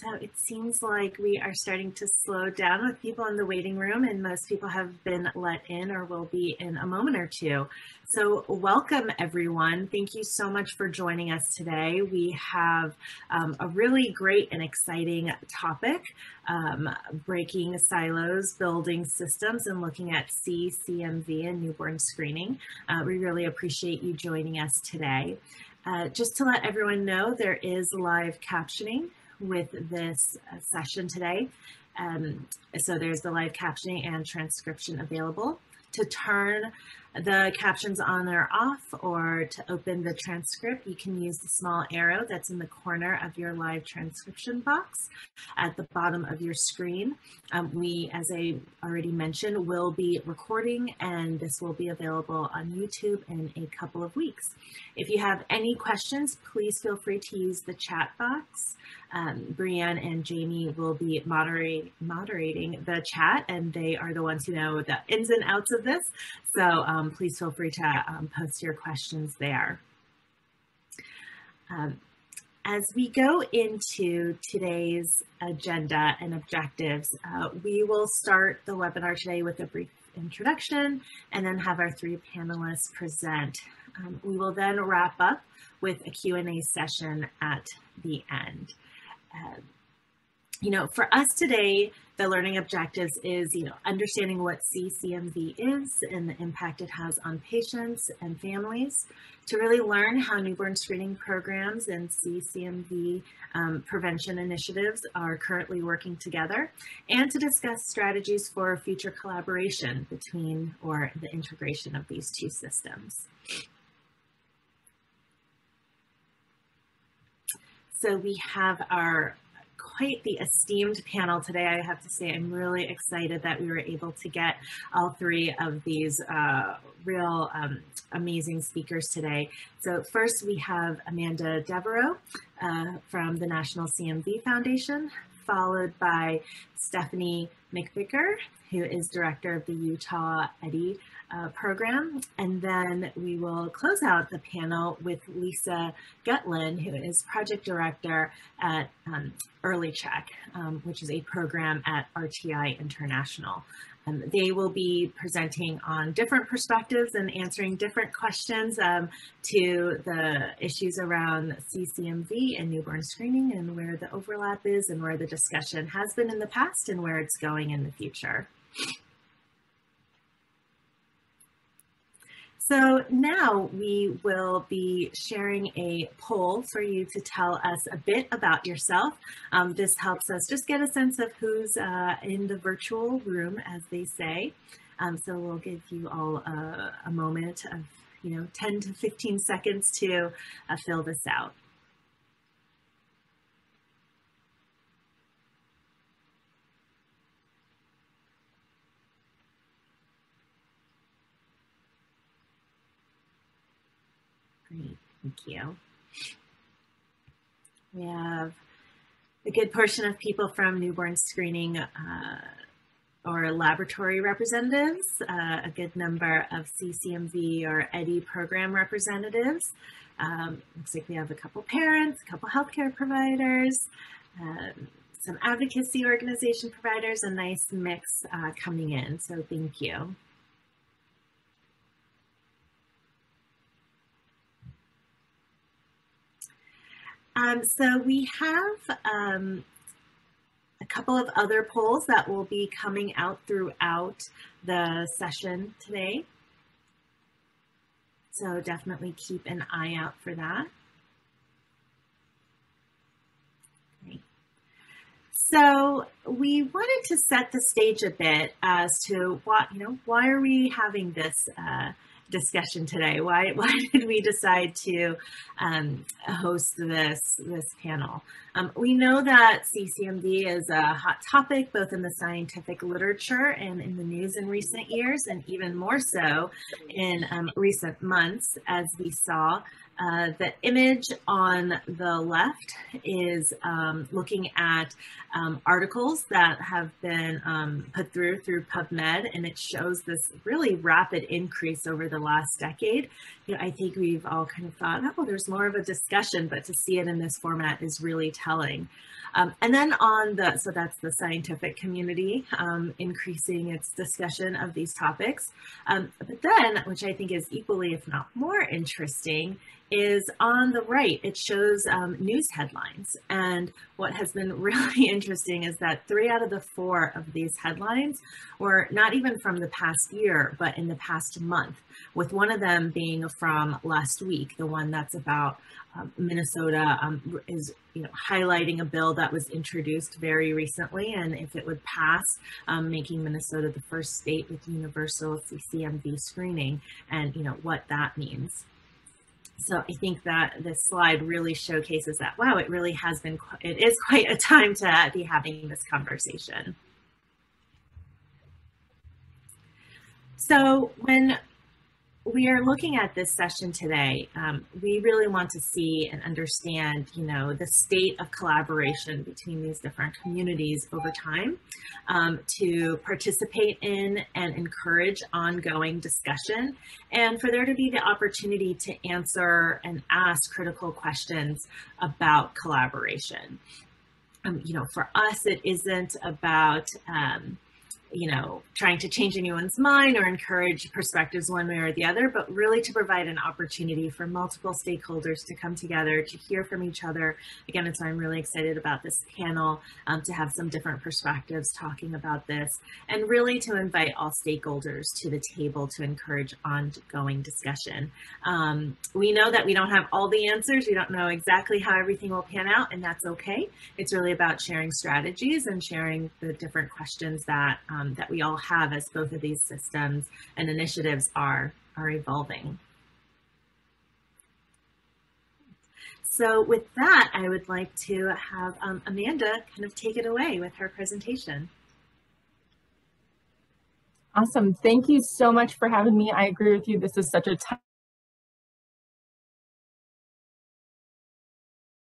So it seems like we are starting to slow down with people in the waiting room and most people have been let in or will be in a moment or two. So welcome everyone. Thank you so much for joining us today. We have um, a really great and exciting topic, um, breaking silos, building systems and looking at CCMV and newborn screening. Uh, we really appreciate you joining us today. Uh, just to let everyone know, there is live captioning with this uh, session today. Um, so there's the live captioning and transcription available. To turn the captions on or off or to open the transcript, you can use the small arrow that's in the corner of your live transcription box at the bottom of your screen. Um, we, as I already mentioned, will be recording and this will be available on YouTube in a couple of weeks. If you have any questions, please feel free to use the chat box. Um, Brienne and Jamie will be moderate, moderating the chat and they are the ones who know the ins and outs of this. So um, please feel free to um, post your questions there. Um, as we go into today's agenda and objectives, uh, we will start the webinar today with a brief introduction and then have our three panelists present. Um, we will then wrap up with a Q&A session at the end. Uh, you know, for us today, the learning objectives is, you know, understanding what CCMV is and the impact it has on patients and families, to really learn how newborn screening programs and CCMV um, prevention initiatives are currently working together, and to discuss strategies for future collaboration between or the integration of these two systems. So we have our quite the esteemed panel today. I have to say I'm really excited that we were able to get all three of these uh, real um, amazing speakers today. So first we have Amanda Devereaux uh, from the National CMV Foundation, followed by Stephanie McVicker, who is director of the Utah EHDI uh, program. And then we will close out the panel with Lisa Gehtland, who is project director at um, Early Check, um, which is a program at RTI International. Um, they will be presenting on different perspectives and answering different questions um, to the issues around CCMV and newborn screening and where the overlap is and where the discussion has been in the past and where it's going in the future. So now we will be sharing a poll for you to tell us a bit about yourself. Um, this helps us just get a sense of who's uh, in the virtual room, as they say. Um, so we'll give you all a, a, moment of, you know, 10 to 15 seconds to uh, fill this out. Great, thank you. We have a good portion of people from newborn screening uh, or laboratory representatives, uh, a good number of CCMV or EHDI program representatives. Um, looks like we have a couple parents, a couple healthcare providers, um, some advocacy organization providers, a nice mix uh, coming in, so thank you. Um, so we have um, a couple of other polls that will be coming out throughout the session today. So definitely keep an eye out for that. So we wanted to set the stage a bit as to what, you know, why are we having this uh, discussion today. Why, why did we decide to um, host this, this panel? Um, we know that CCMV is a hot topic both in the scientific literature and in the news in recent years, and even more so in um, recent months as we saw uh, the image on the left is um, looking at um, articles that have been um, put through through PubMed, and it shows this really rapid increase over the last decade. You know, I think we've all kind of thought, oh, there's more of a discussion, but to see it in this format is really telling. Um, and then on the, so that's the scientific community um, increasing its discussion of these topics. Um, but then, which I think is equally, if not more interesting, is on the right. It shows um, news headlines. And what has been really interesting is that three out of the four of these headlines were not even from the past year, but in the past month, with one of them being from last week, the one that's about um, Minnesota um, is you know, highlighting a bill that was introduced very recently, and if it would pass, um, making Minnesota the first state with universal CCMV screening, and you know what that means. So I think that this slide really showcases that, wow, it really has been, it is quite a time to be having this conversation. So when we are looking at this session today. Um, we really want to see and understand, you know, the state of collaboration between these different communities over time um, to participate in and encourage ongoing discussion and for there to be the opportunity to answer and ask critical questions about collaboration. Um, you know, for us, it isn't about, um, you know, trying to change anyone's mind or encourage perspectives one way or the other, but really to provide an opportunity for multiple stakeholders to come together, to hear from each other. Again, and so I'm really excited about this panel um, to have some different perspectives talking about this and really to invite all stakeholders to the table to encourage ongoing discussion. Um, we know that we don't have all the answers. We don't know exactly how everything will pan out and that's okay. It's really about sharing strategies and sharing the different questions that um, um, that we all have as both of these systems and initiatives are, are evolving. So with that, I would like to have um, Amanda kind of take it away with her presentation. Awesome. Thank you so much for having me. I agree with you. This is such a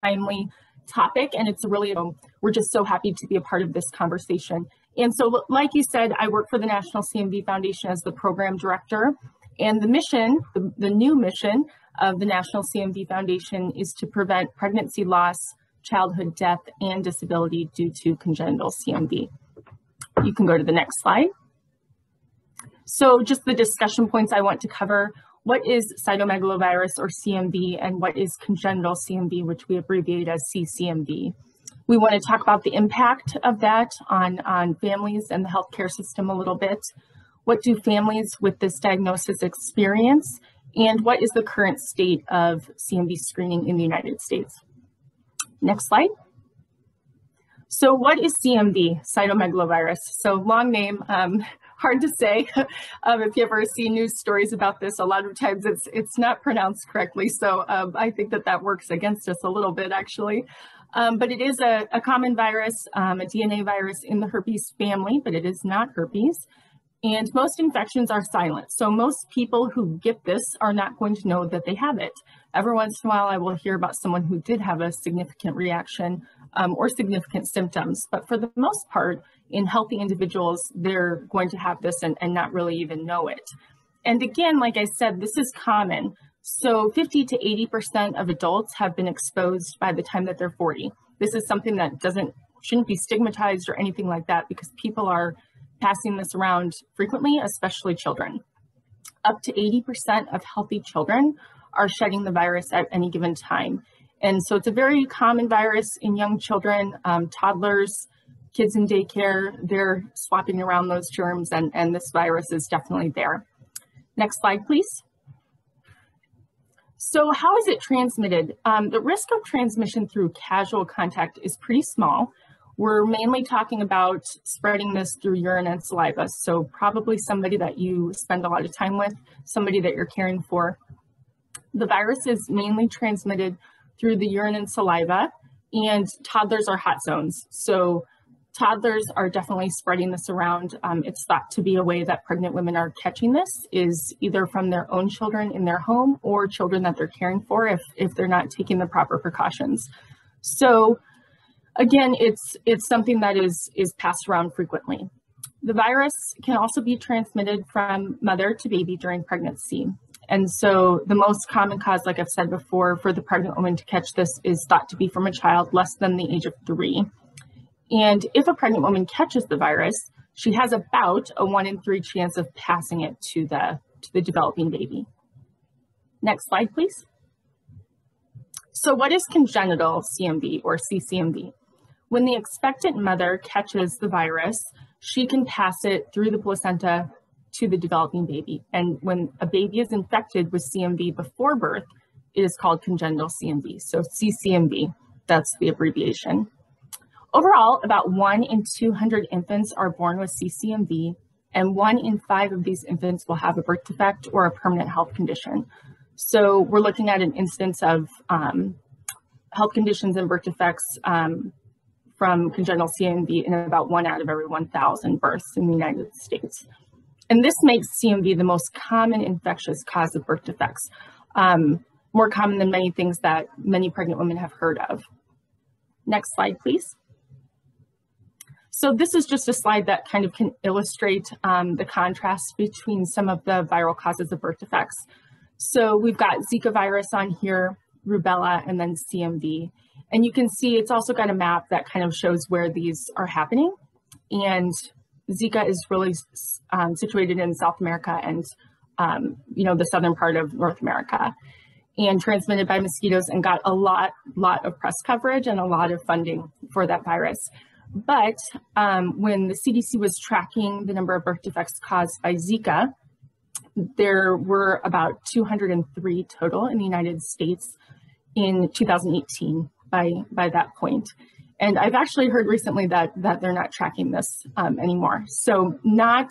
timely topic and it's really, we're just so happy to be a part of this conversation. And so, like you said, I work for the National CMV Foundation as the program director. And the mission, the, the new mission of the National CMV Foundation is to prevent pregnancy loss, childhood death, and disability due to congenital CMV. You can go to the next slide. So just the discussion points I want to cover. What is cytomegalovirus or CMV and what is congenital CMV, which we abbreviate as CCMV? We want to talk about the impact of that on, on families and the healthcare system a little bit. What do families with this diagnosis experience? And what is the current state of CMV screening in the United States? Next slide. So what is CMV, cytomegalovirus? So long name, um, hard to say. um, if you ever see news stories about this, a lot of times it's it's not pronounced correctly. So um, I think that that works against us a little bit actually. Um, but it is a, a common virus, um, a DNA virus in the herpes family, but it is not herpes. And most infections are silent. So most people who get this are not going to know that they have it. Every once in a while, I will hear about someone who did have a significant reaction um, or significant symptoms. But for the most part, in healthy individuals, they're going to have this and, and not really even know it. And again, like I said, this is common. So 50 to 80% of adults have been exposed by the time that they're 40. This is something that doesn't shouldn't be stigmatized or anything like that because people are passing this around frequently, especially children. Up to 80% of healthy children are shedding the virus at any given time. And so it's a very common virus in young children, um, toddlers, kids in daycare, they're swapping around those germs and, and this virus is definitely there. Next slide, please. So how is it transmitted? Um, the risk of transmission through casual contact is pretty small. We're mainly talking about spreading this through urine and saliva. So probably somebody that you spend a lot of time with, somebody that you're caring for. The virus is mainly transmitted through the urine and saliva and toddlers are hot zones. So toddlers are definitely spreading this around. Um, it's thought to be a way that pregnant women are catching this is either from their own children in their home or children that they're caring for if, if they're not taking the proper precautions. So again, it's, it's something that is, is passed around frequently. The virus can also be transmitted from mother to baby during pregnancy. And so the most common cause, like I've said before, for the pregnant woman to catch this is thought to be from a child less than the age of three. And if a pregnant woman catches the virus, she has about a one in three chance of passing it to the, to the developing baby. Next slide, please. So what is congenital CMV or CCMV? When the expectant mother catches the virus, she can pass it through the placenta to the developing baby. And when a baby is infected with CMV before birth, it is called congenital CMV. So CCMV, that's the abbreviation. Overall, about one in 200 infants are born with CCMV, and one in five of these infants will have a birth defect or a permanent health condition. So we're looking at an instance of um, health conditions and birth defects um, from congenital CMV in about one out of every 1,000 births in the United States. And this makes CMV the most common infectious cause of birth defects, um, more common than many things that many pregnant women have heard of. Next slide, please. So this is just a slide that kind of can illustrate um, the contrast between some of the viral causes of birth defects. So we've got Zika virus on here, rubella, and then CMV. And you can see it's also got a map that kind of shows where these are happening. And Zika is really um, situated in South America and, um, you know, the southern part of North America and transmitted by mosquitoes and got a lot, lot of press coverage and a lot of funding for that virus. But um, when the CDC was tracking the number of birth defects caused by Zika, there were about 203 total in the United States in 2018 by, by that point. And I've actually heard recently that, that they're not tracking this um, anymore. So not,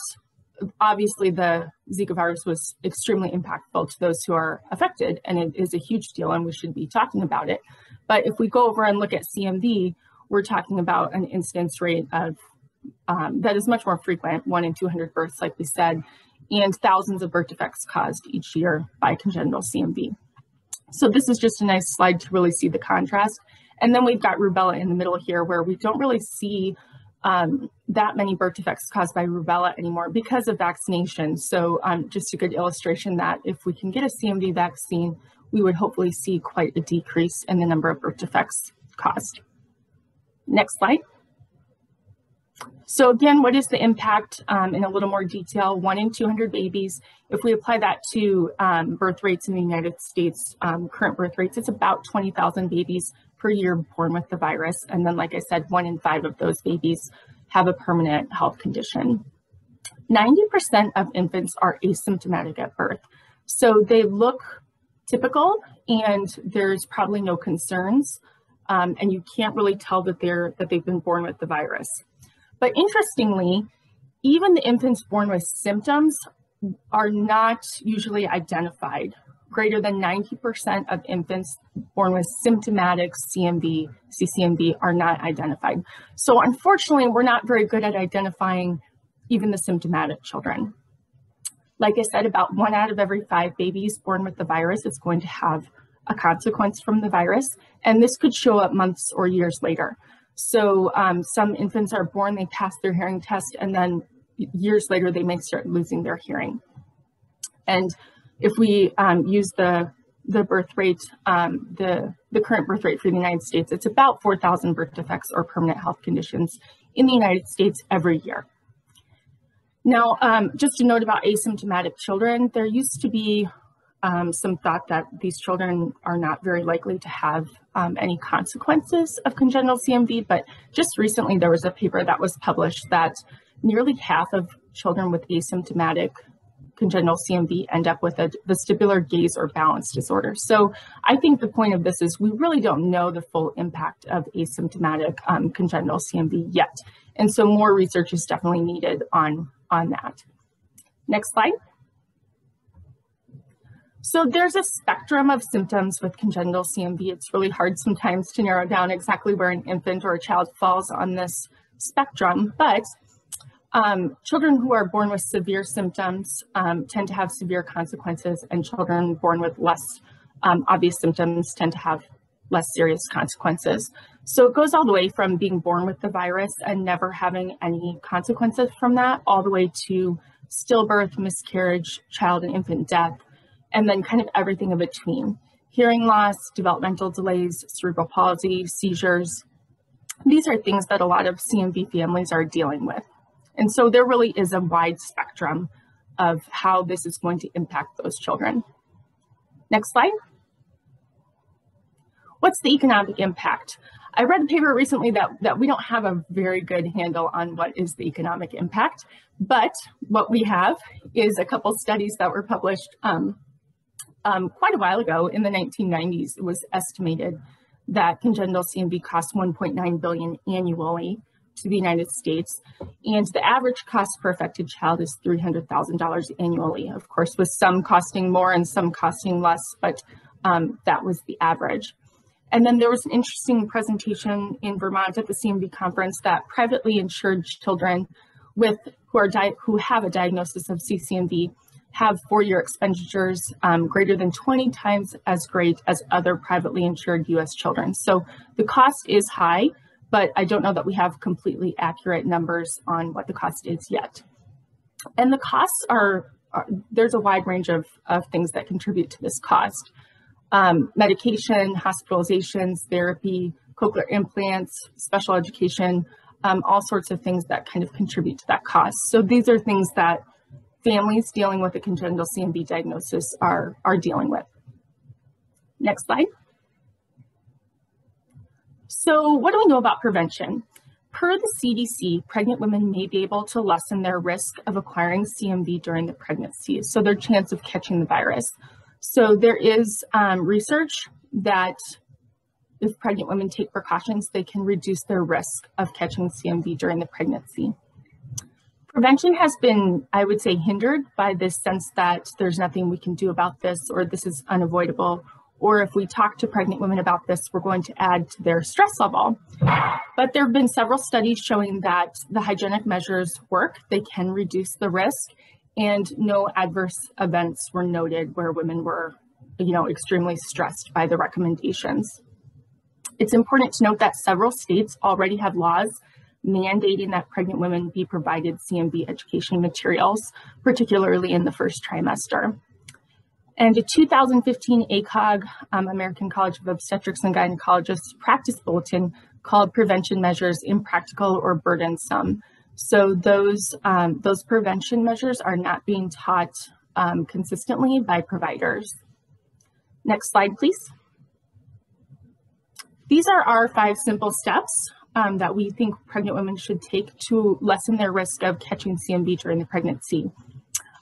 obviously the Zika virus was extremely impactful to those who are affected and it is a huge deal and we should be talking about it. But if we go over and look at CMV, we're talking about an incidence rate of um, that is much more frequent, one in 200 births, like we said, and thousands of birth defects caused each year by congenital CMV. So this is just a nice slide to really see the contrast. And then we've got rubella in the middle here where we don't really see um, that many birth defects caused by rubella anymore because of vaccination. So um, just a good illustration that if we can get a CMV vaccine, we would hopefully see quite a decrease in the number of birth defects caused. Next slide. So again, what is the impact um, in a little more detail? One in 200 babies. If we apply that to um, birth rates in the United States, um, current birth rates, it's about 20,000 babies per year born with the virus. And then, like I said, one in five of those babies have a permanent health condition. 90% of infants are asymptomatic at birth. So they look typical and there's probably no concerns um, and you can't really tell that they're that they've been born with the virus. But interestingly, even the infants born with symptoms are not usually identified. Greater than 90% of infants born with symptomatic CMV, CCMV are not identified. So unfortunately, we're not very good at identifying even the symptomatic children. Like I said, about one out of every five babies born with the virus is going to have a consequence from the virus, and this could show up months or years later. So um, some infants are born, they pass their hearing test, and then years later they may start losing their hearing. And if we um, use the the birth rate, um, the, the current birth rate for the United States, it's about 4,000 birth defects or permanent health conditions in the United States every year. Now, um, just a note about asymptomatic children, there used to be um, some thought that these children are not very likely to have um, any consequences of congenital CMV, but just recently there was a paper that was published that nearly half of children with asymptomatic congenital CMV end up with a vestibular gaze or balance disorder. So I think the point of this is we really don't know the full impact of asymptomatic um, congenital CMV yet. And so more research is definitely needed on, on that. Next slide. So there's a spectrum of symptoms with congenital CMV. It's really hard sometimes to narrow down exactly where an infant or a child falls on this spectrum, but um, children who are born with severe symptoms um, tend to have severe consequences and children born with less um, obvious symptoms tend to have less serious consequences. So it goes all the way from being born with the virus and never having any consequences from that, all the way to stillbirth, miscarriage, child and infant death, and then kind of everything in between. Hearing loss, developmental delays, cerebral palsy, seizures. These are things that a lot of CMV families are dealing with. And so there really is a wide spectrum of how this is going to impact those children. Next slide. What's the economic impact? I read a paper recently that, that we don't have a very good handle on what is the economic impact, but what we have is a couple studies that were published um, um, quite a while ago in the 1990s. It was estimated that congenital CMV costs 1.9 billion annually to the United States, and the average cost per affected child is $300,000 annually. Of course, with some costing more and some costing less, but um, that was the average. And then there was an interesting presentation in Vermont at the CMV conference that privately insured children with who are who have a diagnosis of CCMV have four-year expenditures um, greater than 20 times as great as other privately insured U.S. children. So the cost is high, but I don't know that we have completely accurate numbers on what the cost is yet. And the costs are, are there's a wide range of, of things that contribute to this cost um, medication, hospitalizations, therapy, cochlear implants, special education, um, all sorts of things that kind of contribute to that cost. So these are things that families dealing with a congenital CMV diagnosis are, are dealing with. Next slide. So what do we know about prevention? Per the CDC, pregnant women may be able to lessen their risk of acquiring CMV during the pregnancy, so their chance of catching the virus. So there is um, research that if pregnant women take precautions, they can reduce their risk of catching CMV during the pregnancy. Prevention has been, I would say, hindered by this sense that there's nothing we can do about this or this is unavoidable. Or if we talk to pregnant women about this, we're going to add to their stress level. But there have been several studies showing that the hygienic measures work. They can reduce the risk and no adverse events were noted where women were, you know, extremely stressed by the recommendations. It's important to note that several states already have laws mandating that pregnant women be provided CMV education materials, particularly in the first trimester. And a 2015 ACOG, um, American College of Obstetrics and Gynecologists practice bulletin called Prevention Measures Impractical or Burdensome so those, um, those prevention measures are not being taught um, consistently by providers. Next slide, please. These are our five simple steps um, that we think pregnant women should take to lessen their risk of catching CMV during the pregnancy.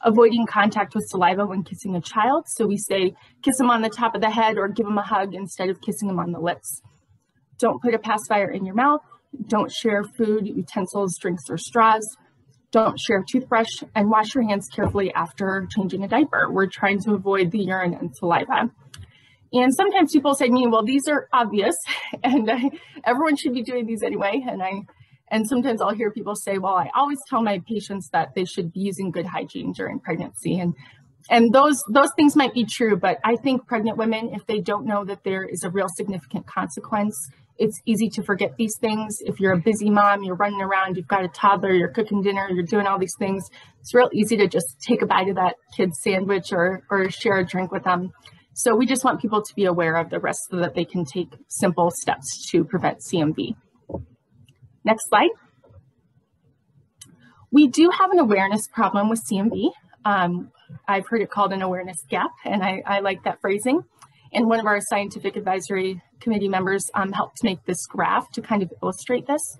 Avoiding contact with saliva when kissing a child. So we say, kiss them on the top of the head or give them a hug instead of kissing them on the lips. Don't put a pacifier in your mouth. Don't share food, utensils, drinks, or straws. Don't share a toothbrush and wash your hands carefully after changing a diaper. We're trying to avoid the urine and saliva. And sometimes people say to me, well, these are obvious and uh, everyone should be doing these anyway. And I, and sometimes I'll hear people say, well, I always tell my patients that they should be using good hygiene during pregnancy. And, and those, those things might be true, but I think pregnant women, if they don't know that there is a real significant consequence it's easy to forget these things. If you're a busy mom, you're running around, you've got a toddler, you're cooking dinner, you're doing all these things. It's real easy to just take a bite of that kid's sandwich or, or share a drink with them. So we just want people to be aware of the risks so that they can take simple steps to prevent CMV. Next slide. We do have an awareness problem with CMV. Um, I've heard it called an awareness gap, and I, I like that phrasing. And one of our scientific advisory committee members um, helped make this graph to kind of illustrate this.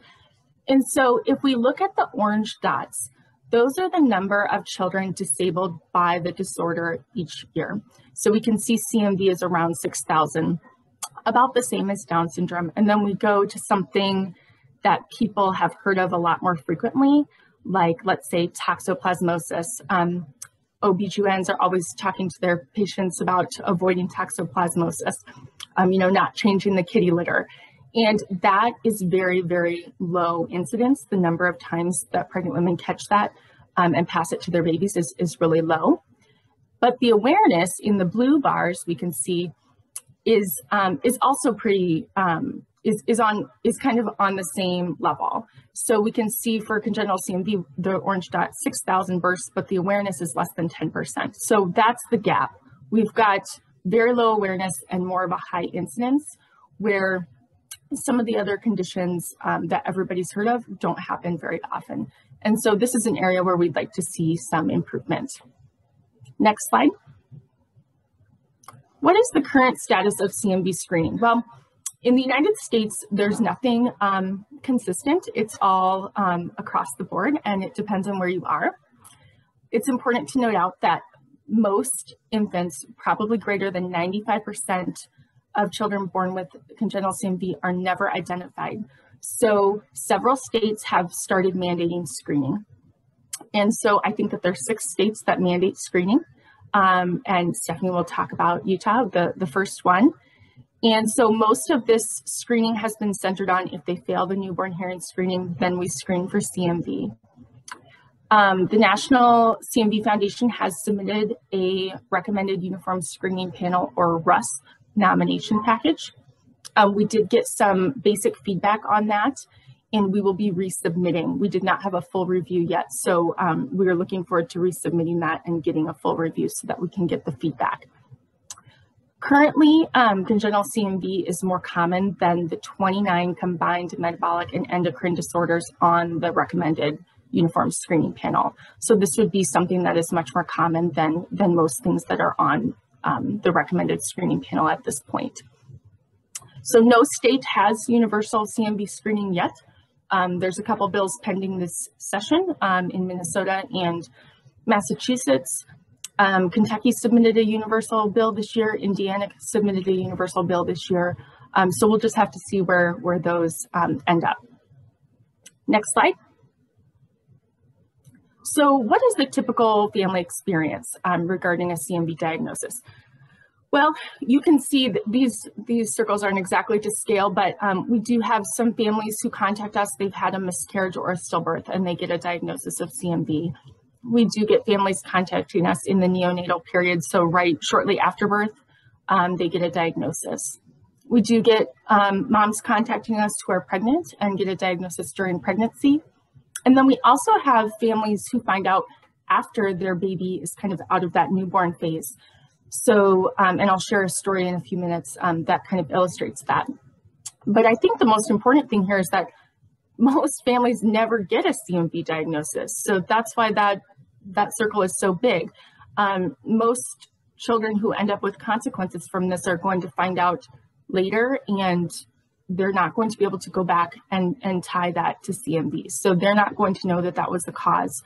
And so if we look at the orange dots, those are the number of children disabled by the disorder each year. So we can see CMV is around 6,000, about the same as Down syndrome. And then we go to something that people have heard of a lot more frequently, like let's say toxoplasmosis. Um, OBGYNs are always talking to their patients about avoiding toxoplasmosis, um, you know, not changing the kitty litter. And that is very, very low incidence. The number of times that pregnant women catch that um, and pass it to their babies is, is really low. But the awareness in the blue bars we can see is, um, is also pretty um, is, is on is kind of on the same level. So we can see for congenital CMV, the orange dot, 6,000 bursts, but the awareness is less than 10%. So that's the gap. We've got very low awareness and more of a high incidence where some of the other conditions um, that everybody's heard of don't happen very often. And so this is an area where we'd like to see some improvement. Next slide. What is the current status of CMV screening? Well, in the United States, there's nothing um, consistent. It's all um, across the board and it depends on where you are. It's important to note out that most infants, probably greater than 95% of children born with congenital CMV are never identified. So several states have started mandating screening. And so I think that there's six states that mandate screening. Um, and Stephanie will talk about Utah, the, the first one. And so most of this screening has been centered on if they fail the newborn hearing screening, then we screen for CMV. Um, the National CMV Foundation has submitted a recommended uniform screening panel or RUSP nomination package. Um, we did get some basic feedback on that and we will be resubmitting. We did not have a full review yet, so um, we are looking forward to resubmitting that and getting a full review so that we can get the feedback. Currently, um, congenital CMV is more common than the 29 combined metabolic and endocrine disorders on the recommended uniform screening panel. So this would be something that is much more common than, than most things that are on um, the recommended screening panel at this point. So no state has universal CMV screening yet. Um, there's a couple bills pending this session um, in Minnesota and Massachusetts. Um, Kentucky submitted a universal bill this year. Indiana submitted a universal bill this year. Um, so we'll just have to see where, where those um, end up. Next slide. So what is the typical family experience um, regarding a CMV diagnosis? Well, you can see that these, these circles aren't exactly to scale, but um, we do have some families who contact us, they've had a miscarriage or a stillbirth and they get a diagnosis of CMV. We do get families contacting us in the neonatal period, so right shortly after birth, um, they get a diagnosis. We do get um, moms contacting us who are pregnant and get a diagnosis during pregnancy. And then we also have families who find out after their baby is kind of out of that newborn phase. So, um, and I'll share a story in a few minutes um, that kind of illustrates that. But I think the most important thing here is that most families never get a CMV diagnosis. So that's why that, that circle is so big. Um, most children who end up with consequences from this are going to find out later and they're not going to be able to go back and, and tie that to CMV. So they're not going to know that that was the cause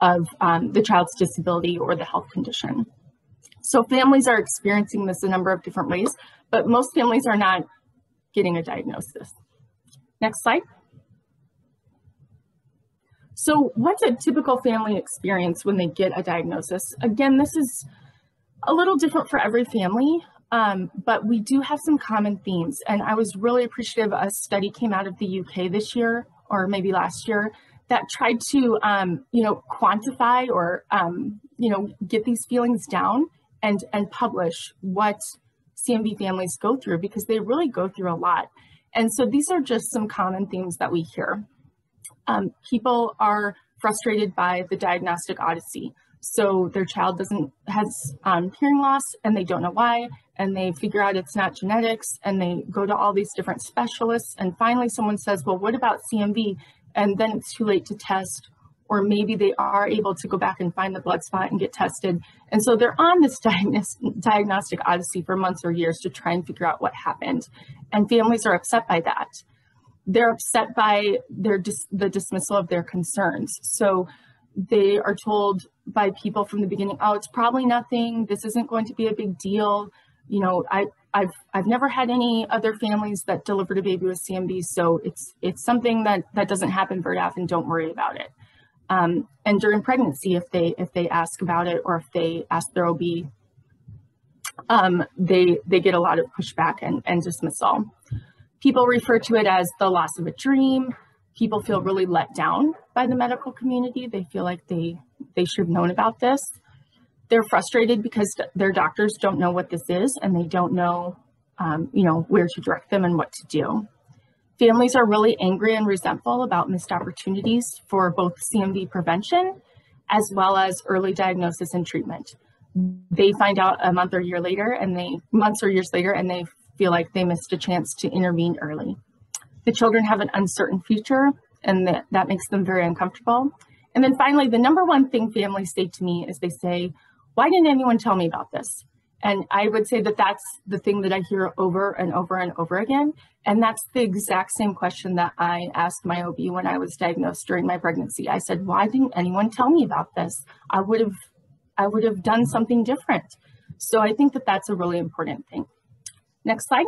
of um, the child's disability or the health condition. So families are experiencing this a number of different ways, but most families are not getting a diagnosis. Next slide. So what's a typical family experience when they get a diagnosis? Again, this is a little different for every family, um, but we do have some common themes. And I was really appreciative a study came out of the UK this year, or maybe last year, that tried to, um, you know, quantify or, um, you know, get these feelings down and, and publish what CMV families go through because they really go through a lot. And so these are just some common themes that we hear. Um, people are frustrated by the diagnostic odyssey. So their child doesn't has um, hearing loss and they don't know why, and they figure out it's not genetics, and they go to all these different specialists, and finally someone says, well, what about CMV? And then it's too late to test, or maybe they are able to go back and find the blood spot and get tested. And so they're on this diagnostic odyssey for months or years to try and figure out what happened. And families are upset by that. They're upset by their dis the dismissal of their concerns. So they are told by people from the beginning, oh, it's probably nothing. This isn't going to be a big deal. You know, I, I've I've never had any other families that delivered a baby with CMV, so it's it's something that that doesn't happen very often. Don't worry about it. Um, and during pregnancy, if they if they ask about it or if they ask their OB, um, they they get a lot of pushback and, and dismissal. People refer to it as the loss of a dream. People feel really let down by the medical community. They feel like they they should have known about this. They're frustrated because their doctors don't know what this is and they don't know, um, you know, where to direct them and what to do. Families are really angry and resentful about missed opportunities for both CMV prevention as well as early diagnosis and treatment. they find out a month or year later and they months or years later and they feel like they missed a chance to intervene early. The children have an uncertain future and that, that makes them very uncomfortable. And then finally, the number one thing families say to me is they say, why didn't anyone tell me about this? And I would say that that's the thing that I hear over and over and over again. And that's the exact same question that I asked my OB when I was diagnosed during my pregnancy. I said, why didn't anyone tell me about this? I would have, I would have done something different. So I think that that's a really important thing. Next slide.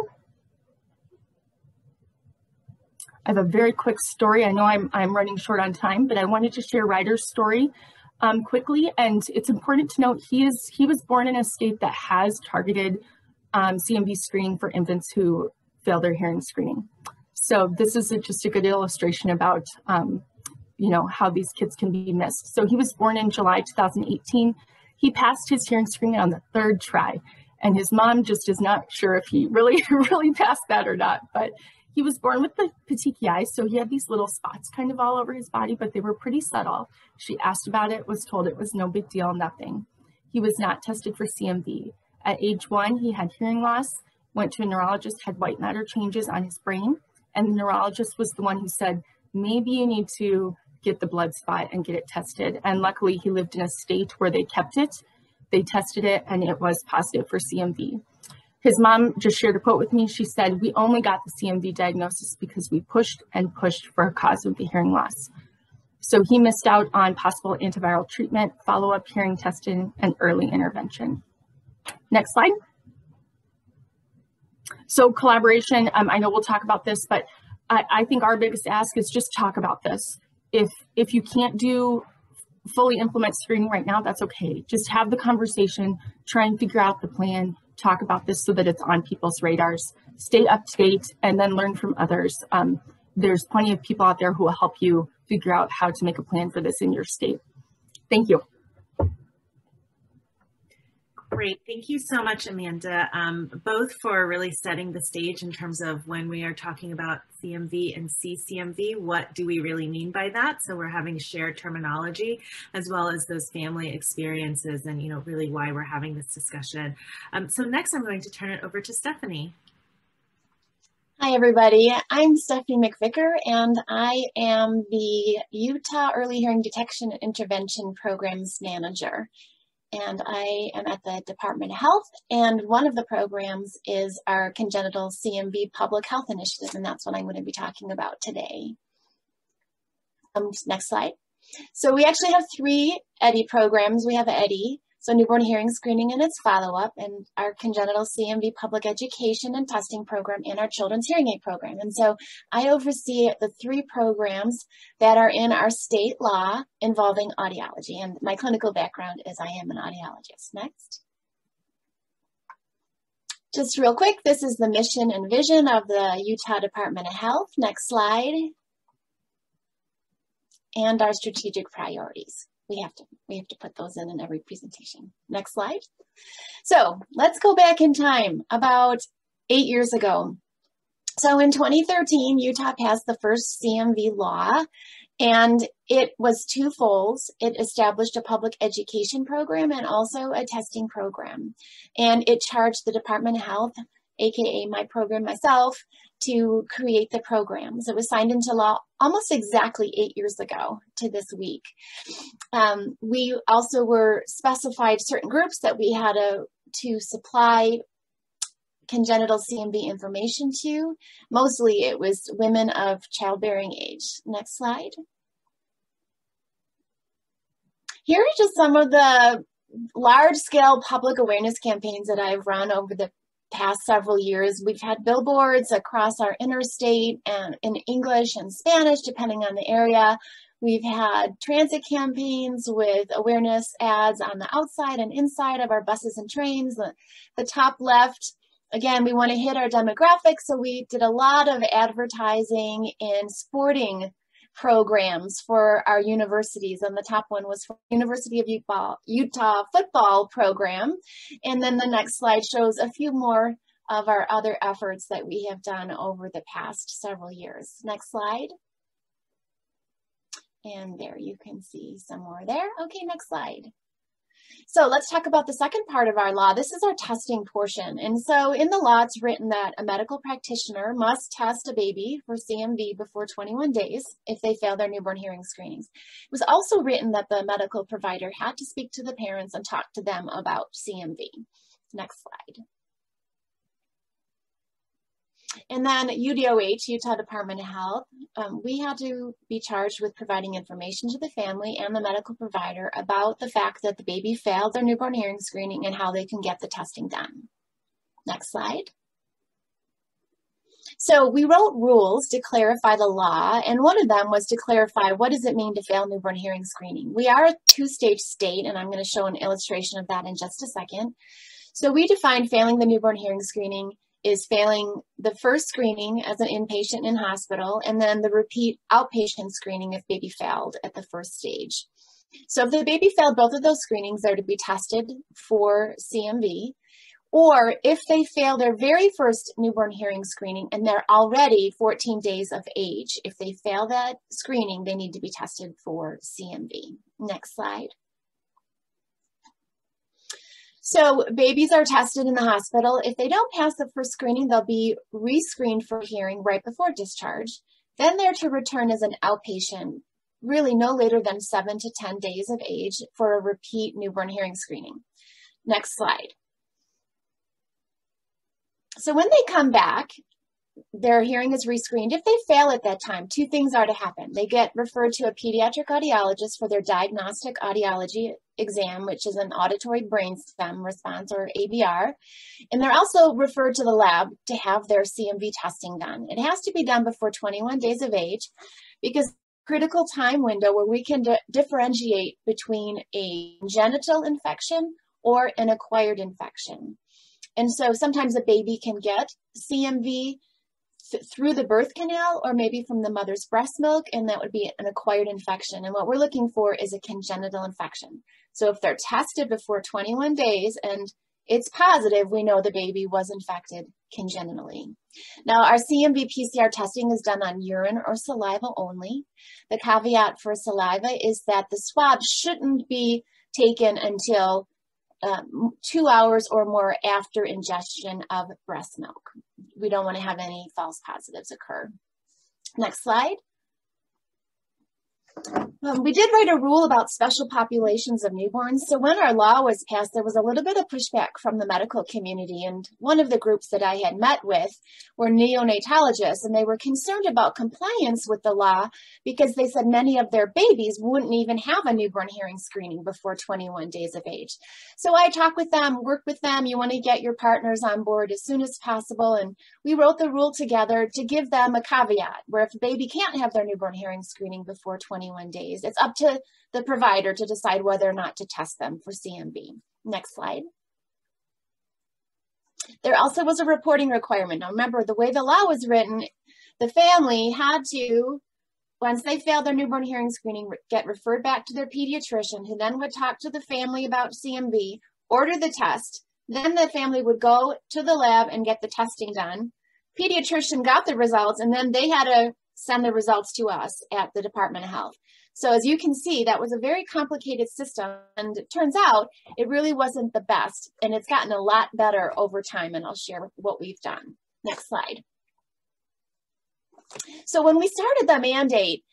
I have a very quick story. I know I'm, I'm running short on time, but I wanted to share Ryder's story um, quickly. And it's important to note he is he was born in a state that has targeted um, CMV screening for infants who fail their hearing screening. So this is a, just a good illustration about um, you know how these kids can be missed. So he was born in July 2018. He passed his hearing screening on the third try, and his mom just is not sure if he really really passed that or not. But he was born with the petechiae, so he had these little spots kind of all over his body, but they were pretty subtle. She asked about it, was told it was no big deal, nothing. He was not tested for CMV. At age one, he had hearing loss, went to a neurologist, had white matter changes on his brain, and the neurologist was the one who said, maybe you need to get the blood spot and get it tested. And luckily, he lived in a state where they kept it. They tested it, and it was positive for CMV. His mom just shared a quote with me. She said, we only got the CMV diagnosis because we pushed and pushed for a cause of the hearing loss. So he missed out on possible antiviral treatment, follow-up hearing testing, and early intervention. Next slide. So collaboration, um, I know we'll talk about this, but I, I think our biggest ask is just talk about this. If, if you can't do fully implement screening right now, that's okay. Just have the conversation, try and figure out the plan, talk about this so that it's on people's radars. Stay up to date and then learn from others. Um, there's plenty of people out there who will help you figure out how to make a plan for this in your state. Thank you. Great. Thank you so much, Amanda, um, both for really setting the stage in terms of when we are talking about CMV and CCMV, what do we really mean by that? So we're having shared terminology as well as those family experiences and, you know, really why we're having this discussion. Um, so next I'm going to turn it over to Stephanie. Hi, everybody. I'm Stephanie McVicker, and I am the Utah Early Hearing Detection and Intervention Programs Manager and I am at the Department of Health. And one of the programs is our congenital CMV public health initiative, and that's what I'm going to be talking about today. Um, next slide. So we actually have three EHDI programs. We have EHDI, so newborn hearing screening and its follow-up, and our congenital CMV public education and testing program, and our children's hearing aid program. And so I oversee the three programs that are in our state law involving audiology. And my clinical background is I am an audiologist. Next. Just real quick, this is the mission and vision of the Utah Department of Health. Next slide. And our strategic priorities we have to we have to put those in in every presentation. Next slide. So let's go back in time about eight years ago. So in 2013, Utah passed the first CMV law and it was twofold. It established a public education program and also a testing program. And it charged the Department of Health, aka my program myself, to create the programs. It was signed into law almost exactly eight years ago to this week. Um, we also were specified certain groups that we had to, to supply congenital CMV information to. Mostly it was women of childbearing age. Next slide. Here are just some of the large scale public awareness campaigns that I've run over the past several years, we've had billboards across our interstate and in English and Spanish, depending on the area. We've had transit campaigns with awareness ads on the outside and inside of our buses and trains. The, the top left, again, we want to hit our demographics, so we did a lot of advertising in sporting programs for our universities. And the top one was for University of Utah, Utah football program. And then the next slide shows a few more of our other efforts that we have done over the past several years. Next slide. And there you can see some more there. Okay, next slide. So let's talk about the second part of our law. This is our testing portion. And so in the law, it's written that a medical practitioner must test a baby for CMV before 21 days if they fail their newborn hearing screenings. It was also written that the medical provider had to speak to the parents and talk to them about CMV. Next slide. And then UDOH, Utah Department of Health, um, we had to be charged with providing information to the family and the medical provider about the fact that the baby failed their newborn hearing screening and how they can get the testing done. Next slide. So we wrote rules to clarify the law, and one of them was to clarify what does it mean to fail newborn hearing screening. We are a two-stage state, and I'm going to show an illustration of that in just a second. So we defined failing the newborn hearing screening is failing the first screening as an inpatient in hospital and then the repeat outpatient screening if baby failed at the first stage. So if the baby failed both of those screenings, they're to be tested for CMV. Or if they fail their very first newborn hearing screening and they're already 14 days of age, if they fail that screening, they need to be tested for CMV. Next slide. So babies are tested in the hospital. If they don't pass the first screening, they'll be rescreened for hearing right before discharge. Then they're to return as an outpatient, really no later than seven to 10 days of age for a repeat newborn hearing screening. Next slide. So when they come back, their hearing is rescreened. If they fail at that time, two things are to happen. They get referred to a pediatric audiologist for their diagnostic audiology exam, which is an auditory brainstem response or ABR. And they're also referred to the lab to have their CMV testing done. It has to be done before 21 days of age because critical time window where we can differentiate between a genital infection or an acquired infection. And so sometimes a baby can get CMV through the birth canal or maybe from the mother's breast milk, and that would be an acquired infection. And what we're looking for is a congenital infection. So if they're tested before 21 days and it's positive, we know the baby was infected congenitally. Now, our CMV PCR testing is done on urine or saliva only. The caveat for saliva is that the swab shouldn't be taken until um, two hours or more after ingestion of breast milk. We don't want to have any false positives occur. Next slide. Um, we did write a rule about special populations of newborns. So when our law was passed, there was a little bit of pushback from the medical community. And one of the groups that I had met with were neonatologists, and they were concerned about compliance with the law because they said many of their babies wouldn't even have a newborn hearing screening before 21 days of age. So I talked with them, worked with them. You want to get your partners on board as soon as possible. And we wrote the rule together to give them a caveat where if a baby can't have their newborn hearing screening before 21 days, days. It's up to the provider to decide whether or not to test them for CMV. Next slide. There also was a reporting requirement. Now remember, the way the law was written, the family had to, once they failed their newborn hearing screening, get referred back to their pediatrician, who then would talk to the family about CMV, order the test, then the family would go to the lab and get the testing done. Pediatrician got the results, and then they had to send the results to us at the Department of Health. So as you can see, that was a very complicated system. And it turns out it really wasn't the best. And it's gotten a lot better over time. And I'll share what we've done. Next slide. So when we started the mandate,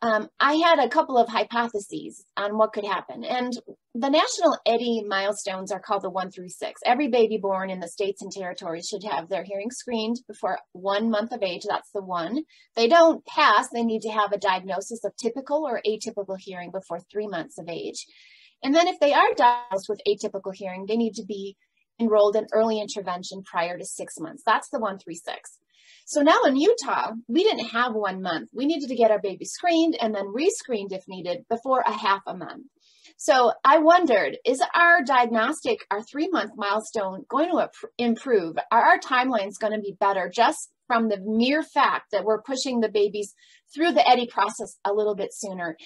um, I had a couple of hypotheses on what could happen. And the national EHDI milestones are called the one through six. Every baby born in the states and territories should have their hearing screened before one month of age. That's the one. They don't pass, they need to have a diagnosis of typical or atypical hearing before three months of age. And then if they are diagnosed with atypical hearing, they need to be enrolled in early intervention prior to six months. That's the one through six. So now in Utah, we didn't have one month. We needed to get our baby screened and then rescreened if needed before a half a month. So I wondered, is our diagnostic, our three month milestone going to improve? Are our timelines going to be better just from the mere fact that we're pushing the babies through the EHDI process a little bit sooner?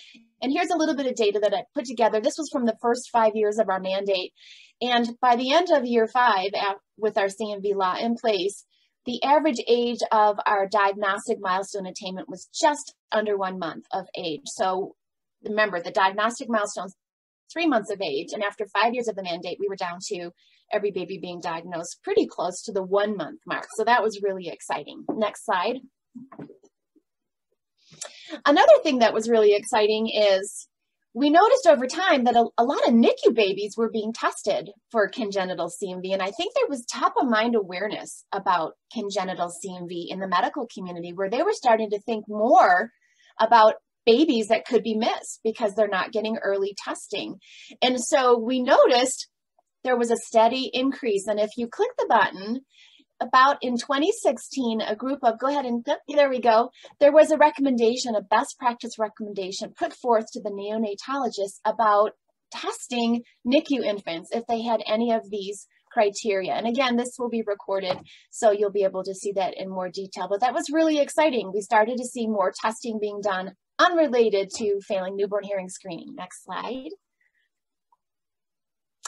And here's a little bit of data that I put together. This was from the first five years of our mandate. And by the end of year five, with our CMV law in place, the average age of our diagnostic milestone attainment was just under one month of age. So remember, the diagnostic milestones three months of age. And after five years of the mandate, we were down to every baby being diagnosed pretty close to the one month mark. So that was really exciting. Next slide. Another thing that was really exciting is we noticed over time that a, a, lot of NICU babies were being tested for congenital CMV. And I think there was top of mind awareness about congenital CMV in the medical community where they were starting to think more about babies that could be missed because they're not getting early testing. And so we noticed there was a steady increase. And if you click the button, about in 2016, a group of, go ahead and, there we go, there was a recommendation, a best practice recommendation put forth to the neonatologists about testing NICU infants if they had any of these criteria. And again, this will be recorded, so you'll be able to see that in more detail. But that was really exciting. We started to see more testing being done unrelated to failing newborn hearing screening. Next slide.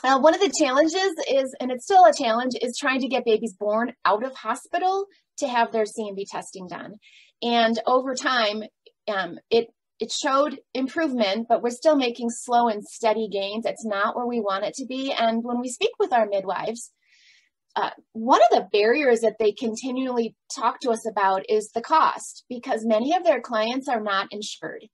Uh, one of the challenges is, and it's still a challenge, is trying to get babies born out of hospital to have their CMV testing done. And over time, um, it it showed improvement, but we're still making slow and steady gains. It's not where we want it to be. And when we speak with our midwives, uh, one of the barriers that they continually talk to us about is the cost because many of their clients are not insured.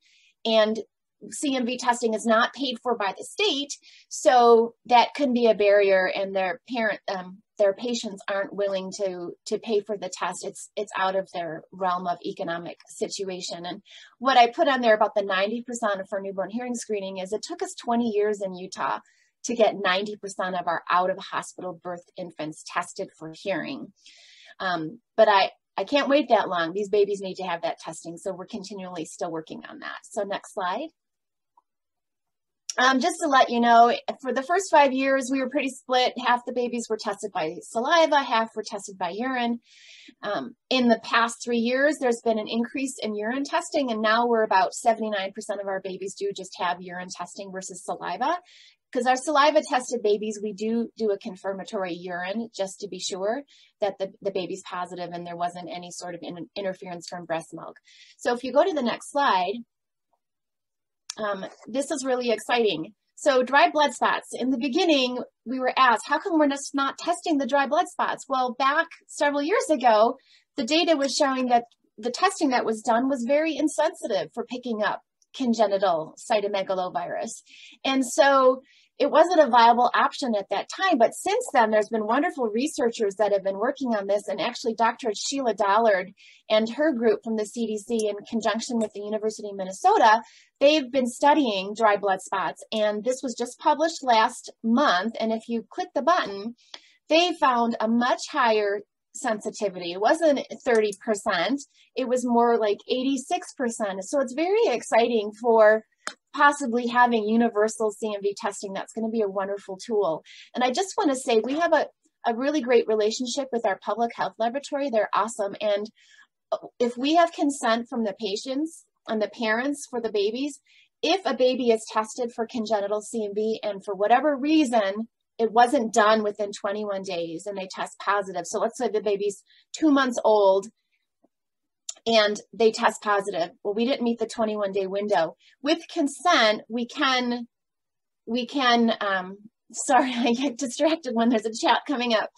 And CMV testing is not paid for by the state, so that can be a barrier, and their parent, um, their patients aren't willing to to pay for the test. It's it's out of their realm of economic situation. And what I put on there about the 90% for newborn hearing screening is it took us 20 years in Utah to get 90% of our out of hospital birth infants tested for hearing. Um, but I I can't wait that long. These babies need to have that testing, so we're continually still working on that. So next slide. Um, just to let you know, for the first five years, we were pretty split. Half the babies were tested by saliva, half were tested by urine. Um, in the past three years, there's been an increase in urine testing, and now we're about 79% of our babies do just have urine testing versus saliva. Because our saliva tested babies, we do do a confirmatory urine just to be sure that the, the baby's positive and there wasn't any sort of in, interference from breast milk. So if you go to the next slide, um, this is really exciting. So dry blood spots. In the beginning, we were asked, how come we're just not testing the dry blood spots? Well, back several years ago, the data was showing that the testing that was done was very insensitive for picking up congenital cytomegalovirus. And so it wasn't a viable option at that time. But since then, there's been wonderful researchers that have been working on this. And actually, Dr. Sheila Dollard and her group from the CDC, in conjunction with the University of Minnesota, they've been studying dry blood spots. And this was just published last month. And if you click the button, they found a much higher sensitivity. It wasn't 30%, it was more like 86%. So it's very exciting for possibly having universal CMV testing. That's going to be a wonderful tool. And I just want to say we have a, a really great relationship with our public health laboratory. They're awesome. And if we have consent from the patients and the parents for the babies, if a baby is tested for congenital CMV and for whatever reason it wasn't done within 21 days and they test positive. So let's say the baby's two months old and they test positive. Well, we didn't meet the 21 day window. With consent, we can, we can, um, sorry, I get distracted when there's a chat coming up.